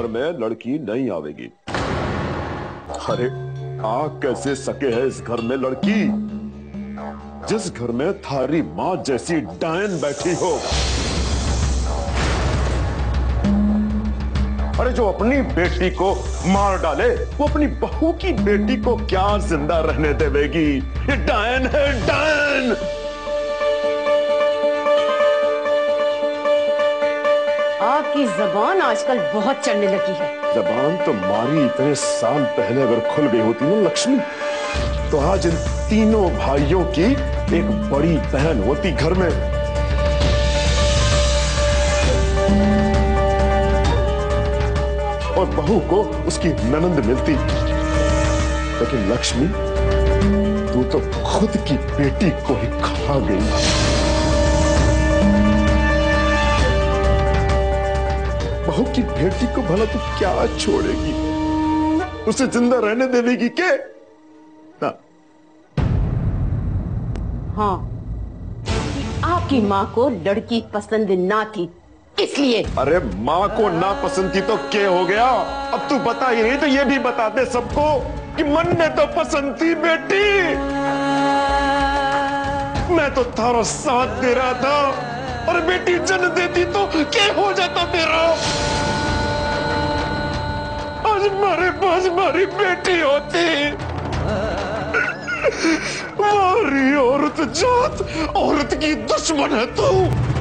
घर में लड़की नहीं आवेगी। अरे आ कैसे सके है इस घर में लड़की? जिस घर में थारी माँ जैसी डायन बैठी हो। अरे, जो अपनी बेटी को मार डाले, वो अपनी बहू की बेटी को क्या ज़िंदा रहने देवेगी? ये डायन है डायन आपकी जबान आजकल बहुत चढ़ने लगी है। जबान तो मारी इतने साल पहले अगर खुल गई होती ना लक्ष्मी तो आज इन तीनों भाइयों की एक बड़ी बहन होती घर में। और बहू को उसकी ननंद मिलती। लेकिन लक्ष्मी, तू तो खुद की बेटी को ही खा गई। बहू की बेटी को भला तू क्या छोड़ेगी? उसे ज़िंदा रहने देवेगी के ना। हाँ। आपकी माँ को लड़की पसंद ना थी इसलिए। अरे माँ को ना पसंद थी तो क्या हो गया? अब तू बता ही नहीं तो ये भी बता दे सबको कि मन में तो पसंद थी बेटी। मैं तो थारो साथ दे रहा था। बेटी जन्म देती तो क्या हो जाता तेरा? आज हमारे पास हमारी बेटी होती। मारी औरत जात, औरत की दुश्मन है तू।